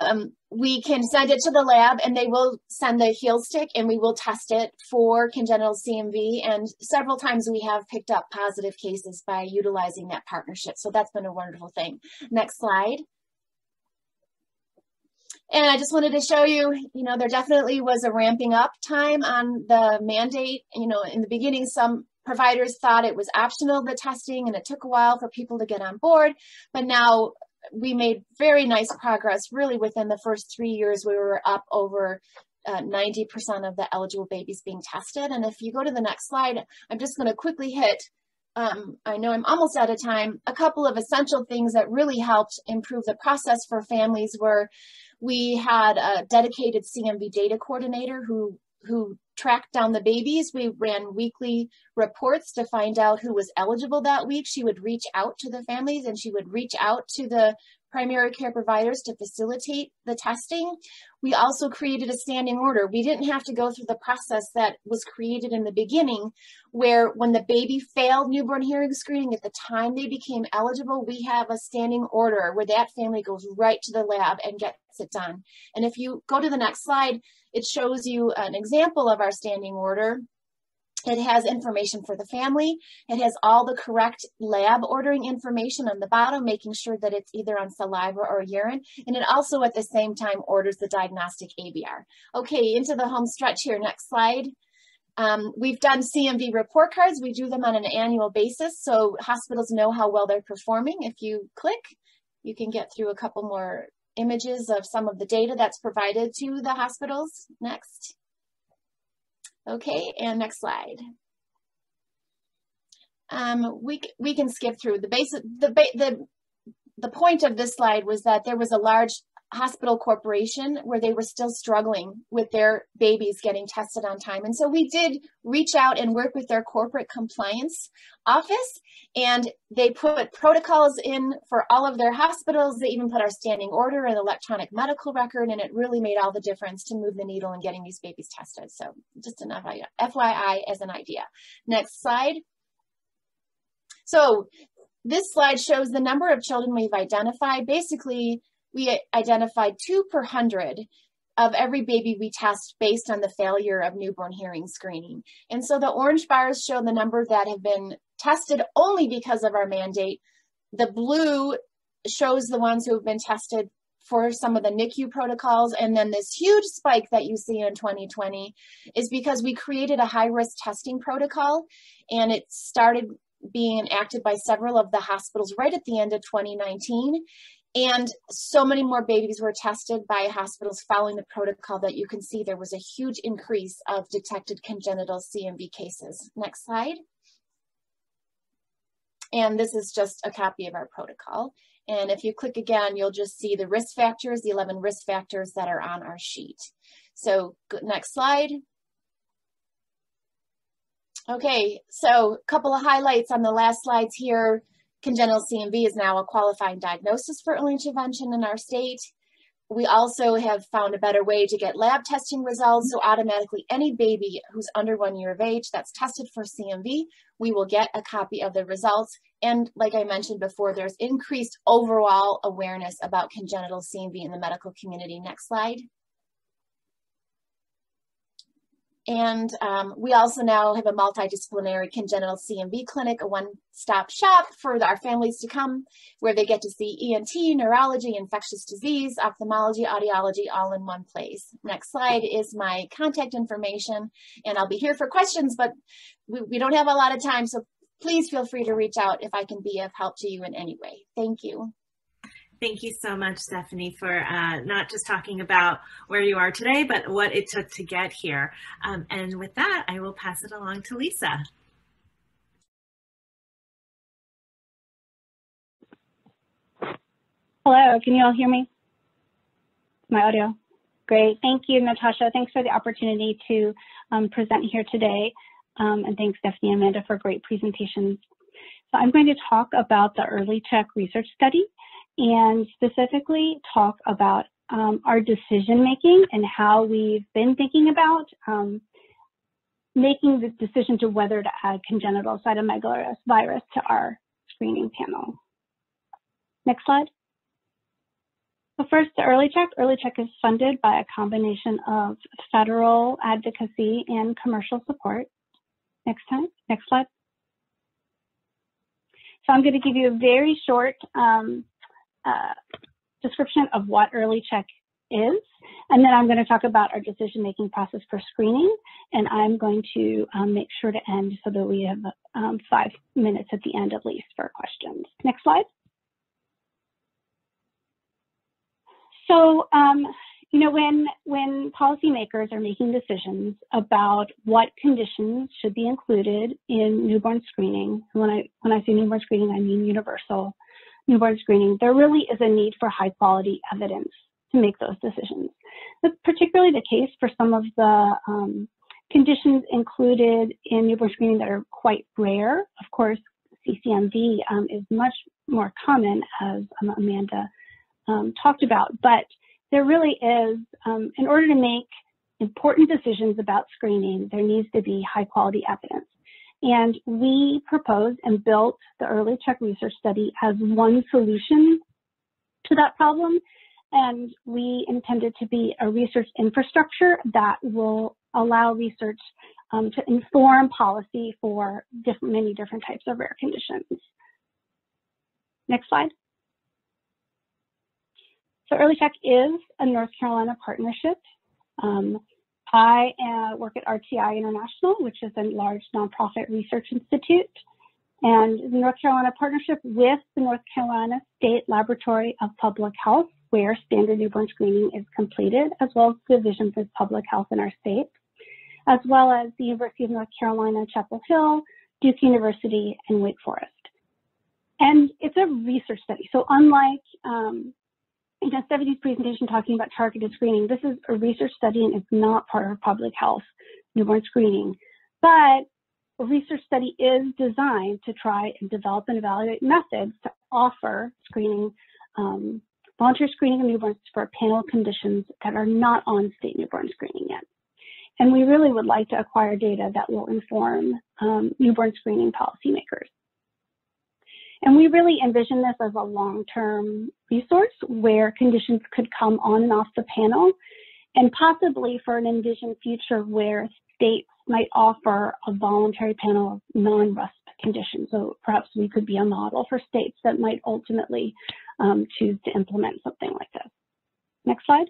Um, we can send it to the lab and they will send the heel stick and we will test it for congenital CMV. And several times we have picked up positive cases by utilizing that partnership. So that's been a wonderful thing. Next slide. And I just wanted to show you, you know, there definitely was a ramping up time on the mandate. You know, in the beginning, some providers thought it was optional, the testing, and it took a while for people to get on board. But now we made very nice progress. Really, within the first three years, we were up over 90% uh, of the eligible babies being tested. And if you go to the next slide, I'm just going to quickly hit um, I know I'm almost out of time, a couple of essential things that really helped improve the process for families were we had a dedicated CMV data coordinator who who tracked down the babies. We ran weekly reports to find out who was eligible that week. She would reach out to the families and she would reach out to the primary care providers to facilitate the testing. We also created a standing order. We didn't have to go through the process that was created in the beginning, where when the baby failed newborn hearing screening at the time they became eligible, we have a standing order where that family goes right to the lab and gets it done. And if you go to the next slide, it shows you an example of our standing order. It has information for the family. It has all the correct lab ordering information on the bottom, making sure that it's either on saliva or urine. And it also at the same time orders the diagnostic ABR. Okay, into the home stretch here. Next slide. Um, we've done CMV report cards. We do them on an annual basis so hospitals know how well they're performing. If you click, you can get through a couple more images of some of the data that's provided to the hospitals. Next. Okay, and next slide. Um, we, we can skip through the basic, the, the, the point of this slide was that there was a large hospital corporation where they were still struggling with their babies getting tested on time. And so we did reach out and work with their corporate compliance office and they put protocols in for all of their hospitals. They even put our standing order and electronic medical record and it really made all the difference to move the needle in getting these babies tested. So just an FYI as an idea. Next slide. So this slide shows the number of children we've identified. Basically, we identified two per hundred of every baby we test based on the failure of newborn hearing screening. And so the orange bars show the number that have been tested only because of our mandate. The blue shows the ones who have been tested for some of the NICU protocols. And then this huge spike that you see in 2020 is because we created a high risk testing protocol and it started being enacted by several of the hospitals right at the end of 2019. And so many more babies were tested by hospitals following the protocol that you can see there was a huge increase of detected congenital CMV cases. Next slide. And this is just a copy of our protocol. And if you click again, you'll just see the risk factors, the 11 risk factors that are on our sheet. So next slide. Okay, so a couple of highlights on the last slides here. Congenital CMV is now a qualifying diagnosis for early intervention in our state. We also have found a better way to get lab testing results. So automatically any baby who's under one year of age that's tested for CMV, we will get a copy of the results. And like I mentioned before, there's increased overall awareness about congenital CMV in the medical community. Next slide. And um, we also now have a multidisciplinary congenital CMV clinic, a one-stop shop for our families to come, where they get to see ENT, neurology, infectious disease, ophthalmology, audiology, all in one place. Next slide is my contact information, and I'll be here for questions, but we, we don't have a lot of time, so please feel free to reach out if I can be of help to you in any way. Thank you. Thank you so much, Stephanie, for uh, not just talking about where you are today, but what it took to get here. Um, and with that, I will pass it along to Lisa. Hello, can you all hear me? My audio? Great, thank you, Natasha. Thanks for the opportunity to um, present here today. Um, and thanks, Stephanie and Amanda, for great presentations. So I'm going to talk about the Early Check research study and specifically talk about um, our decision making and how we've been thinking about um, making the decision to whether to add congenital cytomegalovirus virus to our screening panel. Next slide. So first, the Early Check. Early Check is funded by a combination of federal advocacy and commercial support. Next time, next slide. So I'm going to give you a very short um, uh, description of what early check is. And then I'm going to talk about our decision-making process for screening. And I'm going to um, make sure to end so that we have um, five minutes at the end at least for questions. Next slide. So, um, you know, when, when policymakers are making decisions about what conditions should be included in newborn screening, when I, when I say newborn screening, I mean universal newborn screening, there really is a need for high quality evidence to make those decisions. That's particularly the case for some of the um, conditions included in newborn screening that are quite rare. Of course, CCMV um, is much more common, as um, Amanda um, talked about, but there really is, um, in order to make important decisions about screening, there needs to be high quality evidence. And we proposed and built the early check research study as one solution to that problem. And we intended to be a research infrastructure that will allow research um, to inform policy for different, many different types of rare conditions. Next slide. So Early Check is a North Carolina partnership. Um, I uh, work at RTI International, which is a large nonprofit research institute. And the North Carolina partnership with the North Carolina State Laboratory of Public Health, where standard newborn screening is completed, as well as the divisions of public health in our state, as well as the University of North Carolina, Chapel Hill, Duke University, and Wake Forest. And it's a research study. So unlike um, in Stephanie's presentation talking about targeted screening, this is a research study and it's not part of public health newborn screening. But a research study is designed to try and develop and evaluate methods to offer screening, um, volunteer screening of newborns for panel conditions that are not on state newborn screening yet. And we really would like to acquire data that will inform um, newborn screening policymakers. And we really envision this as a long-term resource where conditions could come on and off the panel and possibly for an envisioned future where states might offer a voluntary panel of non-RUSP conditions. So perhaps we could be a model for states that might ultimately um, choose to implement something like this. Next slide.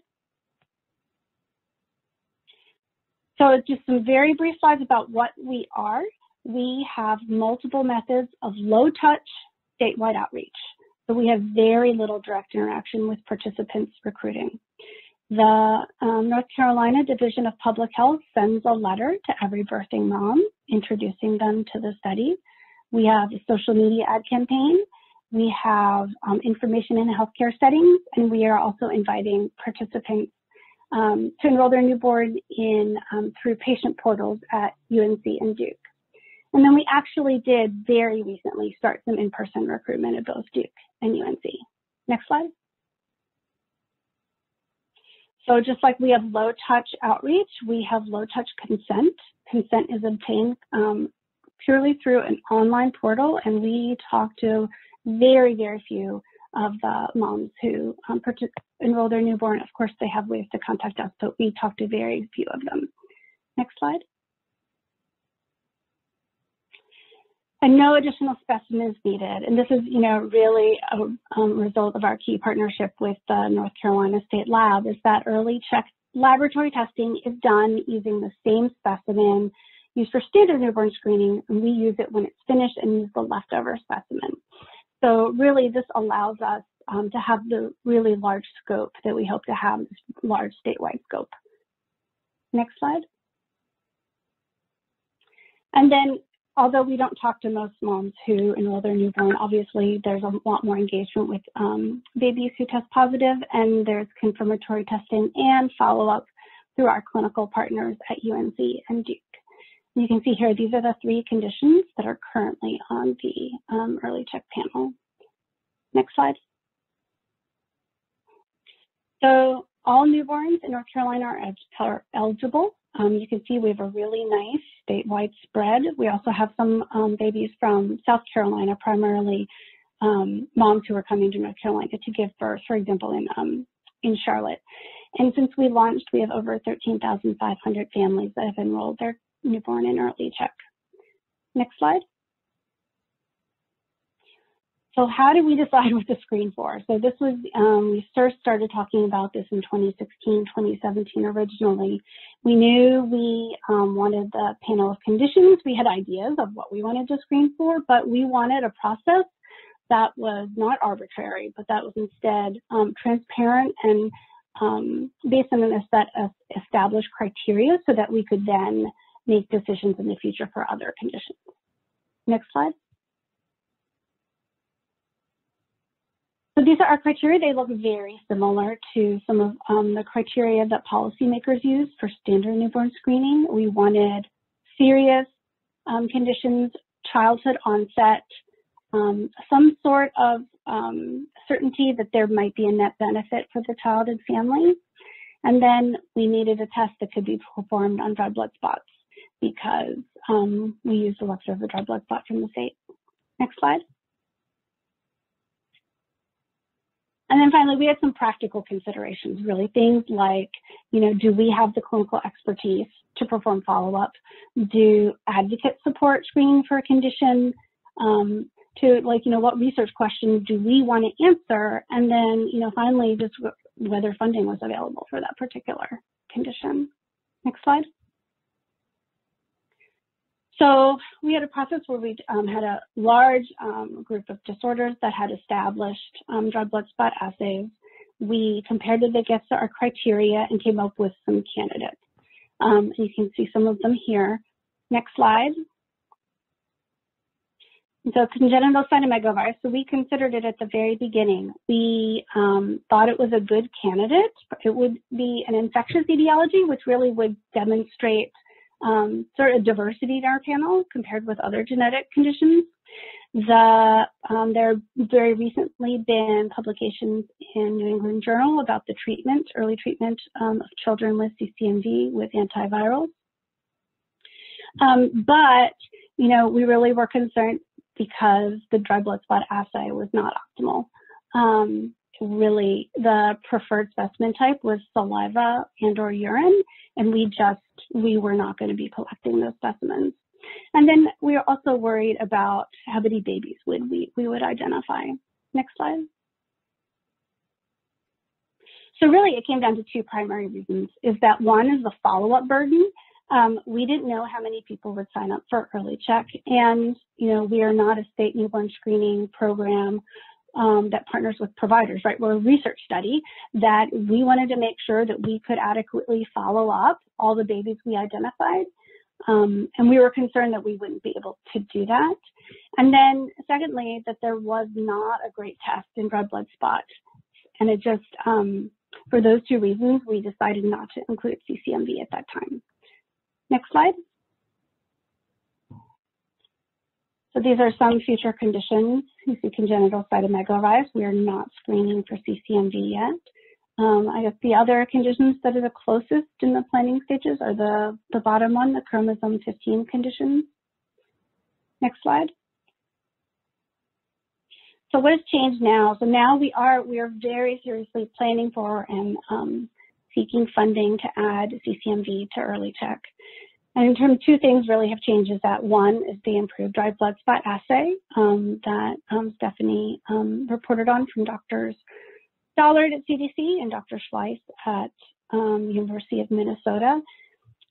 So just some very brief slides about what we are. We have multiple methods of low touch statewide outreach. So we have very little direct interaction with participants recruiting. The um, North Carolina Division of Public Health sends a letter to every birthing mom introducing them to the study. We have a social media ad campaign. We have um, information in healthcare settings, and we are also inviting participants um, to enroll their newborn in um, through patient portals at UNC and Duke. And then we actually did very recently start some in-person recruitment at both Duke and UNC. Next slide. So just like we have low touch outreach, we have low touch consent. Consent is obtained um, purely through an online portal and we talk to very, very few of the moms who um, enroll their newborn. Of course, they have ways to contact us, but we talk to very few of them. Next slide. And no additional specimens needed. And this is, you know, really a um, result of our key partnership with the North Carolina State Lab is that early check laboratory testing is done using the same specimen used for standard newborn screening, and we use it when it's finished and use the leftover specimen. So really this allows us um, to have the really large scope that we hope to have, this large statewide scope. Next slide. And then although we don't talk to most moms who enroll their newborn, obviously there's a lot more engagement with um, babies who test positive and there's confirmatory testing and follow-up through our clinical partners at UNC and Duke. You can see here, these are the three conditions that are currently on the um, early check panel. Next slide. So all newborns in North Carolina are eligible um, you can see we have a really nice statewide spread. We also have some um, babies from South Carolina, primarily um, moms who are coming to North Carolina to give birth, for example, in, um, in Charlotte. And since we launched, we have over 13,500 families that have enrolled their newborn in early check. Next slide. So how do we decide what to screen for? So this was, um, we first started talking about this in 2016, 2017 originally. We knew we um, wanted the panel of conditions. We had ideas of what we wanted to screen for, but we wanted a process that was not arbitrary, but that was instead um, transparent and um, based on a set of established criteria so that we could then make decisions in the future for other conditions. Next slide. So these are our criteria. They look very similar to some of um, the criteria that policymakers use for standard newborn screening. We wanted serious um, conditions, childhood onset, um, some sort of um, certainty that there might be a net benefit for the child and family. And then we needed a test that could be performed on dried blood spots because um, we used the Lexer dried blood spot from the state. Next slide. And then finally, we had some practical considerations, really things like, you know, do we have the clinical expertise to perform follow-up? Do advocates support screening for a condition? Um, to like, you know, what research questions do we want to answer? And then, you know, finally, just whether funding was available for that particular condition. Next slide. So we had a process where we um, had a large um, group of disorders that had established um, dried blood spot assays. We compared it against our criteria and came up with some candidates. Um, you can see some of them here. Next slide. So congenital cytomegalovirus, so we considered it at the very beginning. We um, thought it was a good candidate. It would be an infectious etiology, which really would demonstrate um, sort of diversity in our panel compared with other genetic conditions. The, um, there have very recently been publications in New England Journal about the treatment, early treatment um, of children with CCMV with antivirals. Um, but, you know, we really were concerned because the dried blood spot assay was not optimal. Um, really, the preferred specimen type was saliva and or urine, and we just, we were not going to be collecting those specimens. And then we are also worried about how many babies would we, we would identify. Next slide. So really it came down to two primary reasons, is that one is the follow-up burden um, we didn't know how many people would sign up for early check. And, you know, we are not a state newborn screening program um, that partners with providers, right? We're a research study that we wanted to make sure that we could adequately follow up all the babies we identified. Um, and we were concerned that we wouldn't be able to do that. And then secondly, that there was not a great test in red blood spot. And it just, um, for those two reasons, we decided not to include CCMV at that time. Next slide. So these are some future conditions. You see congenital cytomegalovirus. We are not screening for CCMV yet. Um, I guess the other conditions that are the closest in the planning stages are the, the bottom one, the chromosome 15 conditions. Next slide. So what has changed now? So now we are we are very seriously planning for and um, seeking funding to add CCMV to early check. And in terms, two things really have changed is that one is the improved dried blood spot assay um, that um, Stephanie um, reported on from doctors Dollard at CDC and Dr. Schleiss at um, University of Minnesota.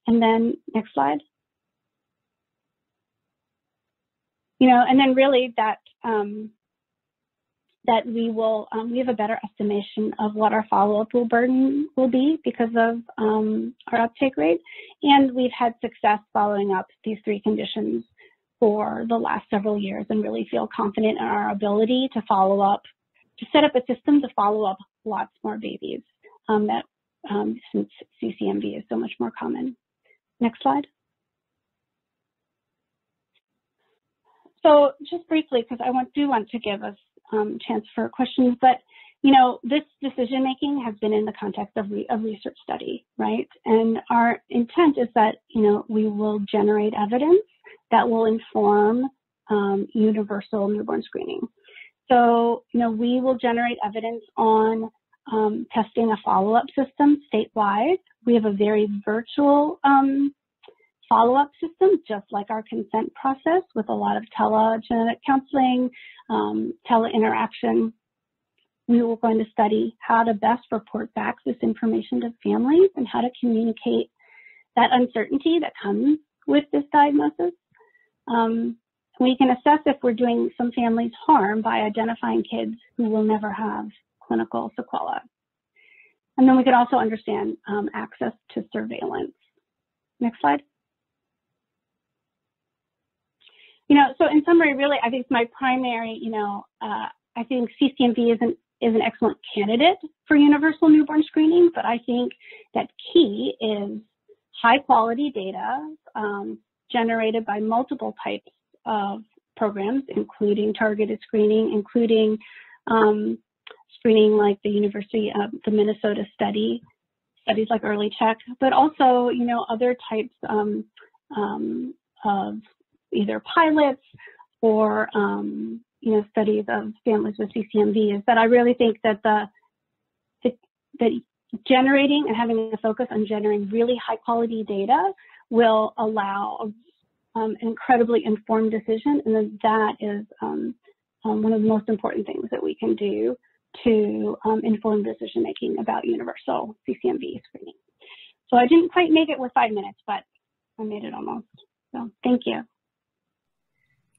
And then next slide. You know, and then really that um, that we will, um, we have a better estimation of what our follow-up will burden will be because of um, our uptake rate. And we've had success following up these three conditions for the last several years and really feel confident in our ability to follow up, to set up a system to follow up lots more babies um, that um, since CCMV is so much more common. Next slide. So just briefly, because I want, do want to give us um, chance for questions, but you know, this decision making has been in the context of re a research study, right? And our intent is that, you know, we will generate evidence that will inform um, universal newborn screening. So, you know, we will generate evidence on um, testing a follow-up system statewide. We have a very virtual um, follow-up system, just like our consent process with a lot of telegenetic counseling, um, tele-interaction. We were going to study how to best report back this information to families and how to communicate that uncertainty that comes with this diagnosis. Um, we can assess if we're doing some families harm by identifying kids who will never have clinical sequelae. And then we could also understand um, access to surveillance. Next slide. You know, so in summary, really, I think my primary, you know, uh, I think CCMV is an, is an excellent candidate for universal newborn screening, but I think that key is high quality data um, generated by multiple types of programs, including targeted screening, including um, screening like the University of the Minnesota study, studies like Early Check, but also, you know, other types um, um, of either pilots or, um, you know, studies of families with CCMV is that I really think that the, that generating and having a focus on generating really high quality data will allow um, incredibly informed decision, and that, that is um, um, one of the most important things that we can do to um, inform decision making about universal CCMV screening. So I didn't quite make it with five minutes, but I made it almost. So thank you.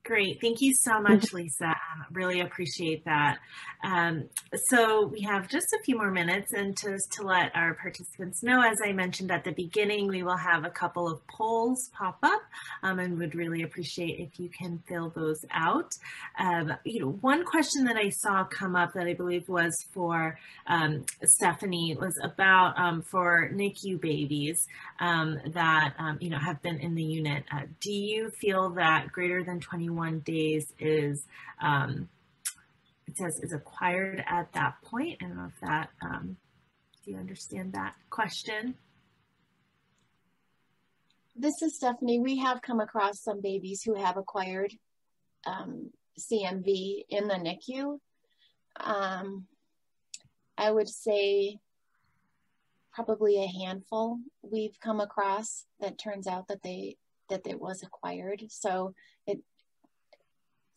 Great. Thank you so Mm-hmm. much, Lisa. Um, really appreciate that. Um, so we have just a few more minutes and just to let our participants know, as I mentioned at the beginning, we will have a couple of polls pop up um, and would really appreciate if you can fill those out. Um, you know, one question that I saw come up that I believe was for um, Stephanie was about um, for NICU babies um, that, um, you know, have been in the unit. Uh, do you feel that greater than 21 days is, um, it says is acquired at that point? I don't know if that, um, do you understand that question? This is Stephanie. We have come across some babies who have acquired um, CMV in the NICU. Um, I would say probably a handful we've come across that turns out that they that it was acquired. So it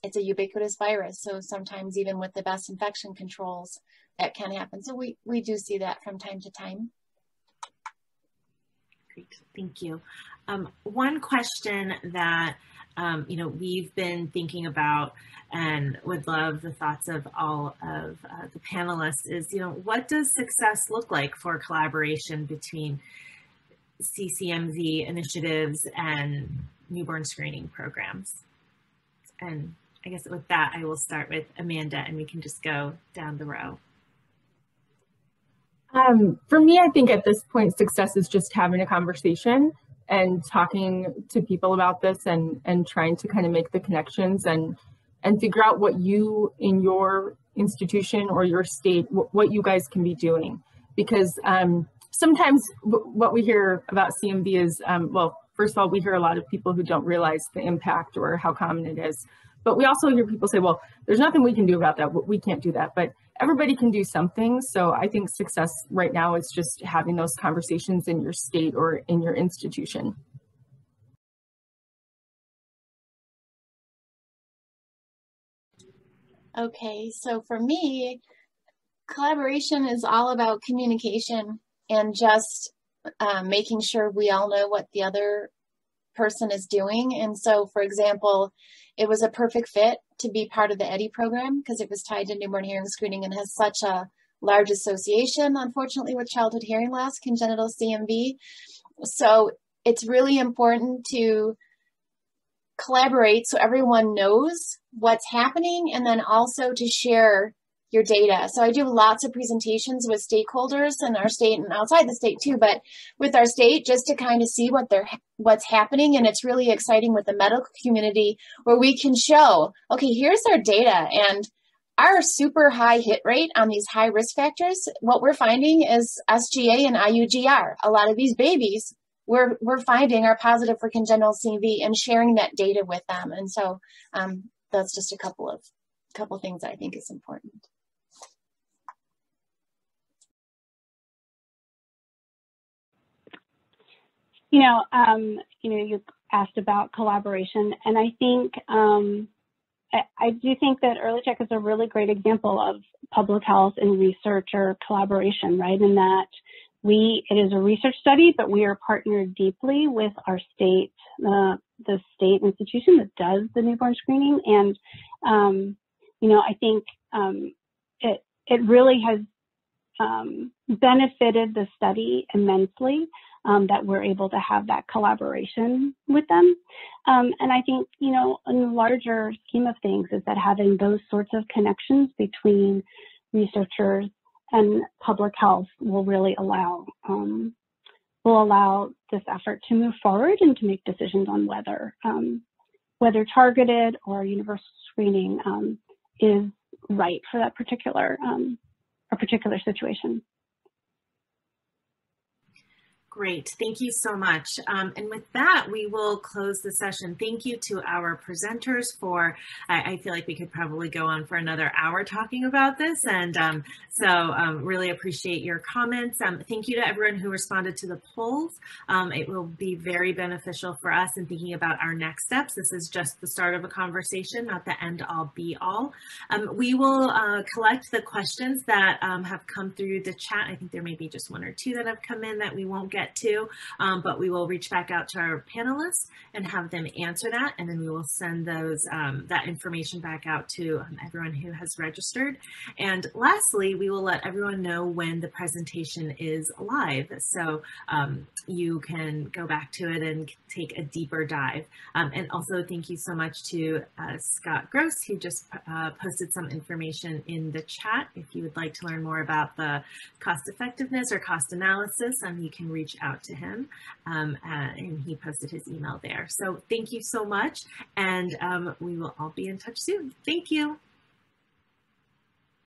it's a ubiquitous virus. So sometimes even with the best infection controls, that can happen. So we, we do see that from time to time. Great, thank you. Um, one question that um, you know we've been thinking about and would love the thoughts of all of uh, the panelists is you know what does success look like for collaboration between CCMV initiatives and newborn screening programs? And I guess with that, I will start with Amanda and we can just go down the row. Um, for me, I think at this point, success is just having a conversation and talking to people about this and, and trying to kind of make the connections and, and figure out what you in your institution or your state, what, you guys can be doing. Because um, sometimes what we hear about CMV is, um, well, first of all, we hear a lot of people who don't realize the impact or how common it is. But we also hear people say, well, there's nothing we can do about that. We can't do that. But everybody can do something. So I think success right now is just having those conversations in your state or in your institution. Okay, so for me, collaboration is all about communication and just um, making sure we all know what the other person is doing. And so, for example, it was a perfect fit to be part of the EHDI program because it was tied to newborn hearing screening and has such a large association, unfortunately, with childhood hearing loss, congenital CMV. So it's really important to collaborate so everyone knows what's happening and then also to share your data. So I do lots of presentations with stakeholders in our state and outside the state too, but with our state just to kind of see what they're what's happening and it's really exciting with the medical community where we can show, okay, here's our data and our super high hit rate on these high risk factors, what we're finding is SGA and IUGR. A lot of these babies we're, we're finding are positive for congenital cv and sharing that data with them. And so um, that's just a couple of couple things I think is important. You know, um, you know, you asked about collaboration, and I think um, I, I, do think that Early Check is a really great example of public health and researcher collaboration, right? In that we it is a research study, but we are partnered deeply with our state, uh, the state institution that does the newborn screening, and um, you know, I think um, it it really has um, benefited the study immensely um, that we're able to have that collaboration with them. Um, and I think, you know, in the larger scheme of things is that having those sorts of connections between researchers and public health will really allow um, will allow this effort to move forward and to make decisions on whether um, whether targeted or universal screening um, is right for that particular um, a particular situation. Great, thank you so much. Um, and with that, we will close the session. Thank you to our presenters for, I, I feel like we could probably go on for another hour talking about this. And um, so um, really appreciate your comments. Um, thank you to everyone who responded to the polls. Um, it will be very beneficial for us in thinking about our next steps. This is just the start of a conversation, not the end all be all. Um, we will uh, collect the questions that have come through the chat. I think there may be just one or two that have come in that we won't get to, um, but we will reach back out to our panelists and have them answer that, and then we will send those um, that information back out to um, everyone who has registered. And lastly, we will let everyone know when the presentation is live, so um, you can go back to it and take a deeper dive. Um, and also, thank you so much to uh, Scott Grosse, who just uh, posted some information in the chat. If you would like to learn more about the cost effectiveness or cost analysis, um, you can reach out to him um, uh, and he posted his email there. So thank you so much and um, we will all be in touch soon. Thank you.